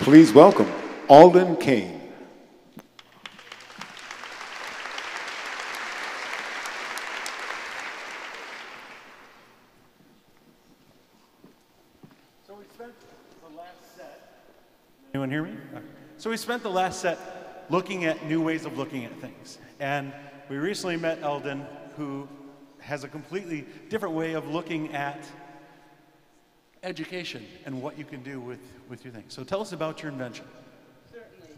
Please welcome Alden Kane. So we spent the last set. Anyone hear me? So we spent the last set looking at new ways of looking at things. And we recently met Alden, who has a completely different way of looking at education and what you can do with, with your things. So tell us about your invention. Certainly.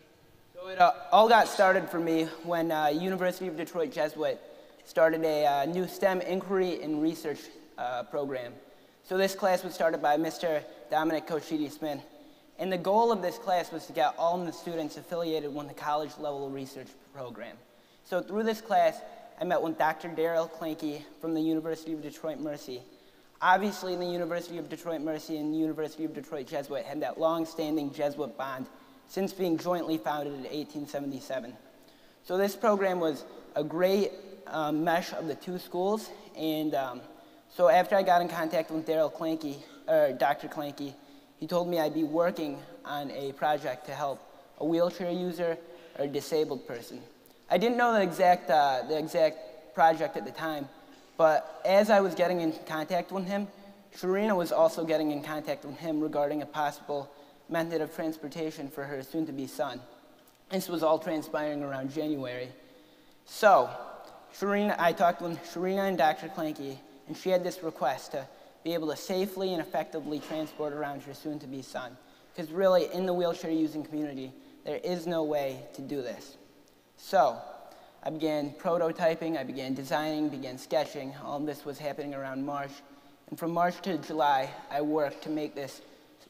So it uh, all got started for me when uh, University of Detroit Jesuit started a uh, new STEM inquiry and research uh, program. So this class was started by Mr. Dominic Cochiti Smith. And the goal of this class was to get all the students affiliated with the college level research program. So through this class, I met with Dr. Daryl Kleinke from the University of Detroit Mercy. Obviously, the University of Detroit Mercy and the University of Detroit Jesuit had that long-standing Jesuit bond since being jointly founded in 1877. So this program was a great um, mesh of the two schools, and um, so after I got in contact with Daryl Kleinke, or Dr. Kleinke, he told me I'd be working on a project to help a wheelchair user or a disabled person. I didn't know the exact, uh, the exact project at the time, but as I was getting in contact with him, Sharina was also getting in contact with him regarding a possible method of transportation for her soon-to-be son. This was all transpiring around January. So, Sharina, I talked with Sharina and Dr. Kleinke, and she had this request to be able to safely and effectively transport around her soon-to-be son. Because really, in the wheelchair-using community, there is no way to do this. So, I began prototyping, I began designing, began sketching. All this was happening around March. And from March to July, I worked to make this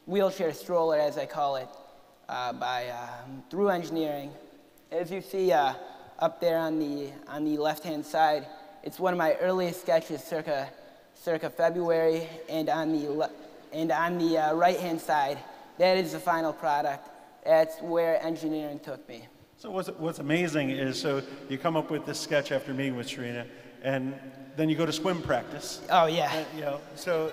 wheelchair stroller, as I call it, uh, by, um, through engineering. As you see uh, up there on the, on the left-hand side, it's one of my earliest sketches, circa, circa February, and on the, and on the uh, right-hand side, that is the final product. That's where engineering took me. So what's, what's amazing is, so you come up with this sketch after meeting with Sharina, and then you go to swim practice. Oh, yeah. Uh, you know, so,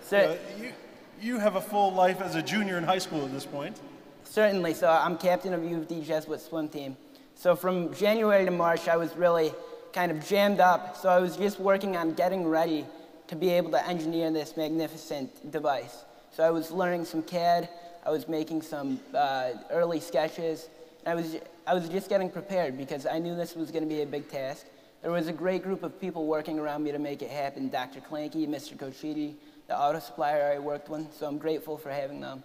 So- you, know, you, you have a full life as a junior in high school at this point. Certainly. So I'm captain of U of D Jesuit swim team. So from January to March, I was really kind of jammed up. So I was just working on getting ready to be able to engineer this magnificent device. So I was learning some CAD. I was making some uh, early sketches. I was, I was just getting prepared because I knew this was going to be a big task. There was a great group of people working around me to make it happen. Dr. Kleinke, Mr. Cochiti, the auto supplier I worked with. So I'm grateful for having them.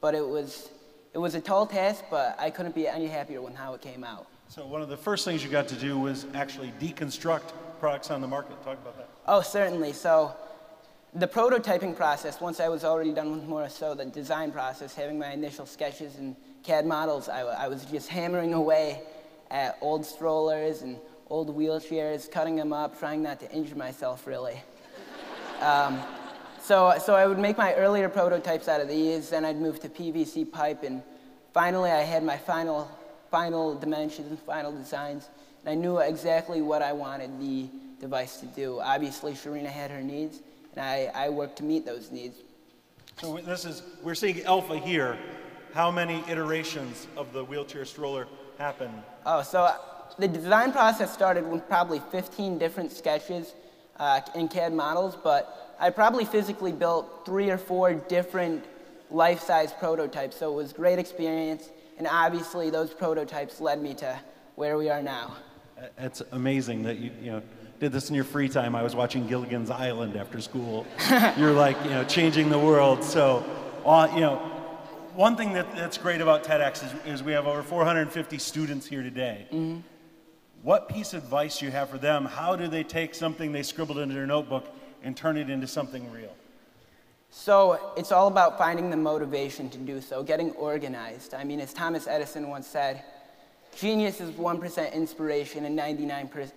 But it was, it was a tall task, but I couldn't be any happier with how it came out. So one of the first things you got to do was actually deconstruct products on the market. Talk about that. Oh, certainly. So the prototyping process, once I was already done with more so the design process, having my initial sketches and CAD models, I, I was just hammering away at old strollers and old wheelchairs, cutting them up, trying not to injure myself really. Um, so, so I would make my earlier prototypes out of these, then I'd move to PVC pipe, and finally I had my final, final dimensions, and final designs, and I knew exactly what I wanted the device to do. Obviously, Sharina had her needs, and I, I worked to meet those needs. So this is, we're seeing alpha here. How many iterations of the wheelchair stroller happen? Oh, so uh, the design process started with probably 15 different sketches uh, in CAD models, but I probably physically built three or four different life-size prototypes, so it was great experience, and obviously those prototypes led me to where we are now. It's amazing that you, you know, did this in your free time. I was watching Gilligan's Island after school. You're like, you know, changing the world. So, uh, you know, one thing that, that's great about TEDx is, is we have over 450 students here today. What piece of advice do you have for them? How do they take something they scribbled into their notebook and turn it into something real? So it's all about finding the motivation to do so, getting organized. I mean, as Thomas Edison once said, genius is 1% inspiration and 99%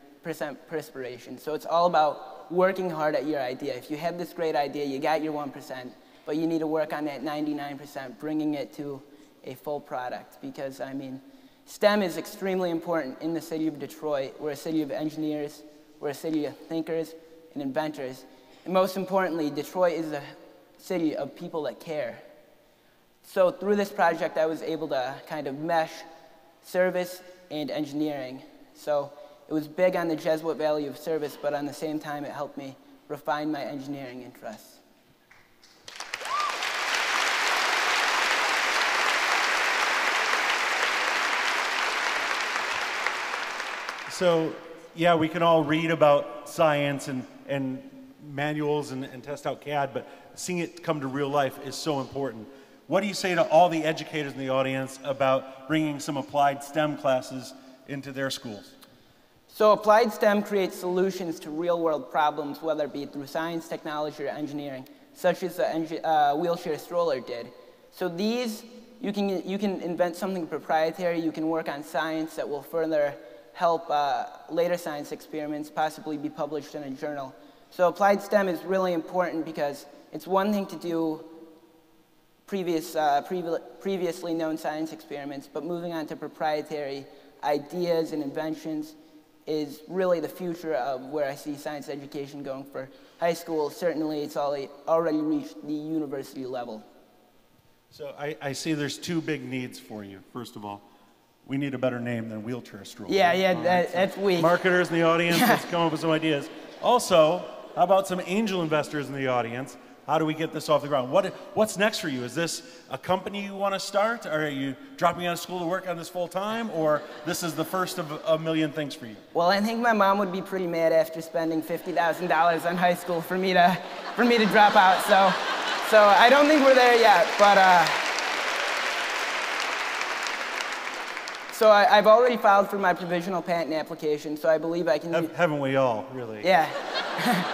perspiration. So it's all about working hard at your idea. If you have this great idea, you got your 1%, but you need to work on that 99%, bringing it to a full product. Because, I mean, STEM is extremely important in the city of Detroit. We're a city of engineers, we're a city of thinkers and inventors. And most importantly, Detroit is a city of people that care. So through this project, I was able to kind of mesh service and engineering. So it was big on the Jesuit value of service, but on the same time, it helped me refine my engineering interests. So, yeah, we can all read about science and, and manuals and, and test out CAD, but seeing it come to real life is so important. What do you say to all the educators in the audience about bringing some applied STEM classes into their schools? So applied STEM creates solutions to real-world problems, whether it be through science, technology, or engineering, such as the uh, wheelchair stroller did. So these, you can, you can invent something proprietary, you can work on science that will further help uh, later science experiments possibly be published in a journal. So applied STEM is really important because it's one thing to do previous, uh, previ previously known science experiments, but moving on to proprietary ideas and inventions is really the future of where I see science education going for high school. Certainly, it's already reached the university level. So I, I see there's two big needs for you, first of all we need a better name than wheelchair stroller. Yeah, yeah, that, that's weak. Marketers in the audience, let's come up with some ideas. Also, how about some angel investors in the audience? How do we get this off the ground? What, what's next for you? Is this a company you want to start? Are you dropping out of school to work on this full time? Or this is the first of a million things for you? Well, I think my mom would be pretty mad after spending $50,000 on high school for me to, for me to drop out. So, so I don't think we're there yet. But uh, So I, have already filed for my provisional patent application, so I believe I can. Have, haven't we all, really? Yeah.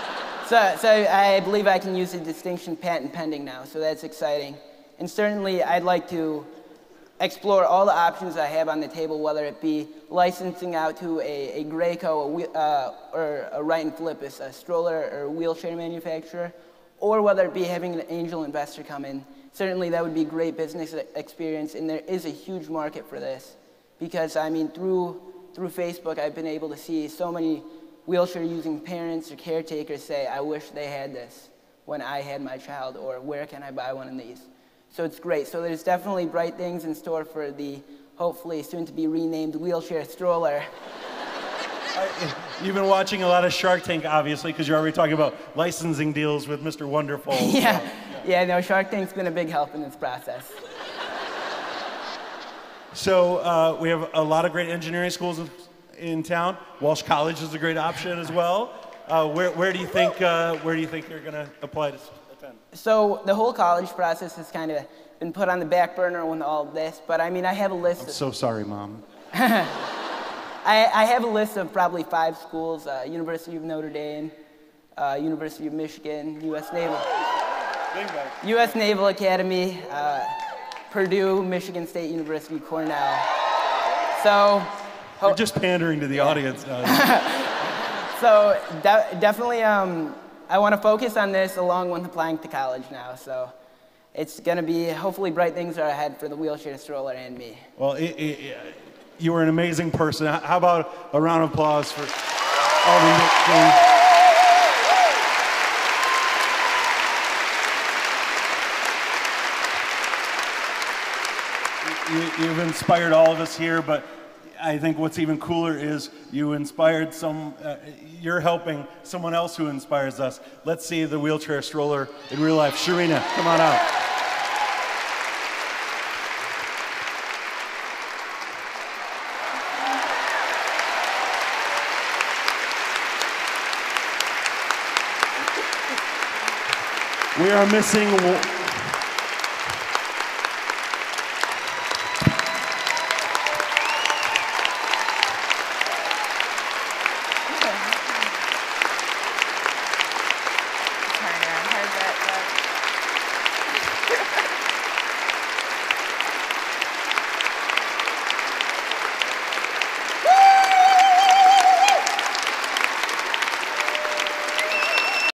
so, so I believe I can use the distinction patent pending now, so that's exciting. And certainly, I'd like to explore all the options I have on the table, whether it be licensing out to a, a Graco a, uh, or a Right and Flip, a stroller or wheelchair manufacturer, or whether it be having an angel investor come in. Certainly, that would be great business experience, and there is a huge market for this because I mean, through, through Facebook, I've been able to see so many wheelchair using parents or caretakers say, I wish they had this when I had my child, or where can I buy one of these? So it's great. So there's definitely bright things in store for the hopefully soon to be renamed wheelchair stroller. You've been watching a lot of Shark Tank, obviously, because you're already talking about licensing deals with Mr. Wonderful. yeah. So, yeah, yeah, no, Shark Tank's been a big help in this process. So uh, we have a lot of great engineering schools in town. Walsh College is a great option as well. Uh, where, where do you think uh, where do you think you're going to apply to attend? So the whole college process has kind of been put on the back burner with all this. But I mean, I have a list. I'm of, so sorry, mom. I, I, have a list of probably five schools: uh, University of Notre Dame, uh, University of Michigan, U.S. Naval, U.S. Naval Academy. Uh, Purdue, Michigan State University, Cornell. So. You're just pandering to the audience now. so de- definitely, um, I want to focus on this along with applying to college now. So it's going to be hopefully bright things are ahead for the wheelchair stroller and me. Well, it, it, you were an amazing person. How about a round of applause for all the Alden you, have inspired all of us here, but I think what's even cooler is you inspired some, uh, you're helping someone else who inspires us. Let's see the wheelchair stroller in real life. Sharina, come on out. We are missing